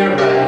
nearby.